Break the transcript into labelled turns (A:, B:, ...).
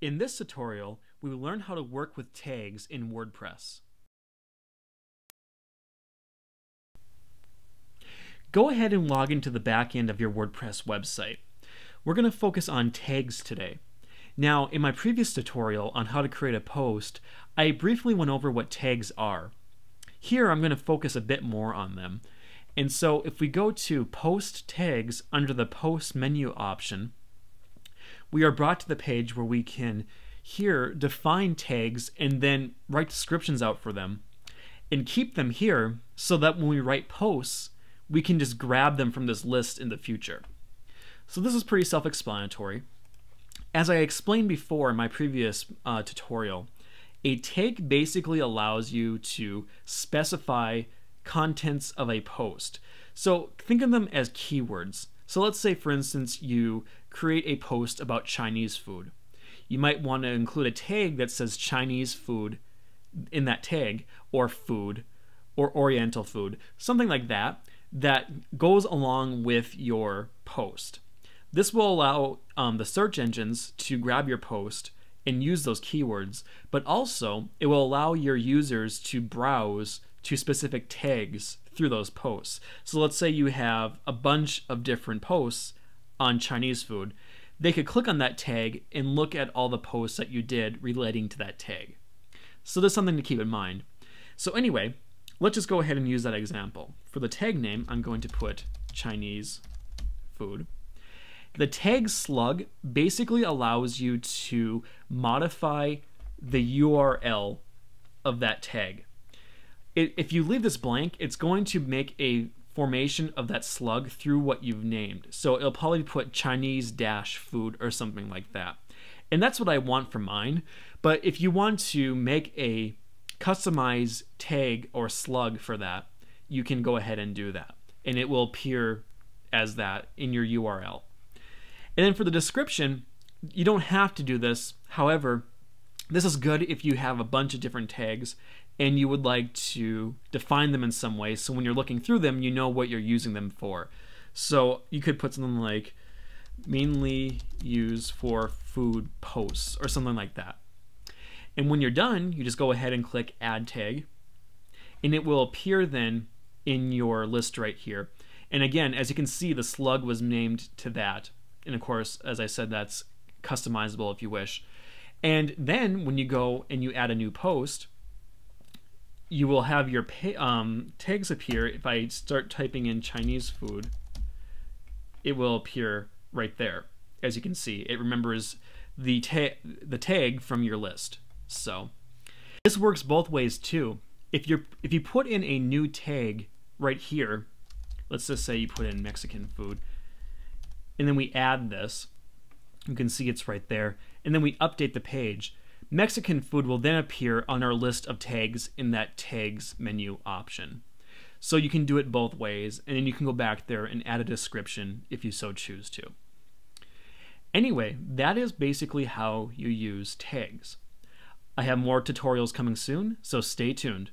A: In this tutorial, we will learn how to work with tags in WordPress. Go ahead and log into the back end of your WordPress website. We're going to focus on tags today. Now, in my previous tutorial on how to create a post, I briefly went over what tags are. Here, I'm going to focus a bit more on them. And so if we go to Post Tags under the Post menu option, we are brought to the page where we can here define tags and then write descriptions out for them and keep them here so that when we write posts, we can just grab them from this list in the future. So this is pretty self-explanatory. As I explained before in my previous uh, tutorial, a tag basically allows you to specify contents of a post. So think of them as keywords. So let's say, for instance, you create a post about Chinese food. You might want to include a tag that says Chinese food in that tag, or food, or Oriental food, something like that, that goes along with your post. This will allow um, the search engines to grab your post and use those keywords, but also it will allow your users to browse to specific tags through those posts. So let's say you have a bunch of different posts on Chinese food. They could click on that tag and look at all the posts that you did relating to that tag. So there's something to keep in mind. So anyway, let's just go ahead and use that example. For the tag name, I'm going to put Chinese food. The tag slug basically allows you to modify the URL of that tag. If you leave this blank, it's going to make a formation of that slug through what you've named. So it'll probably put Chinese dash food or something like that. And that's what I want for mine. But if you want to make a customized tag or slug for that, you can go ahead and do that. And it will appear as that in your URL. And then for the description, you don't have to do this. However, this is good if you have a bunch of different tags and you would like to define them in some way so when you're looking through them, you know what you're using them for. So you could put something like mainly used for food posts or something like that. And when you're done, you just go ahead and click add tag and it will appear then in your list right here. And again, as you can see, the slug was named to that. And of course, as I said, that's customizable if you wish. And then when you go and you add a new post, you will have your um, tags appear. If I start typing in Chinese food, it will appear right there. As you can see, it remembers the, ta the tag from your list. So this works both ways too. If you're if you put in a new tag right here, let's just say you put in Mexican food, and then we add this, you can see it's right there, and then we update the page. Mexican food will then appear on our list of tags in that tags menu option. So you can do it both ways, and then you can go back there and add a description if you so choose to. Anyway, that is basically how you use tags. I have more tutorials coming soon, so stay tuned.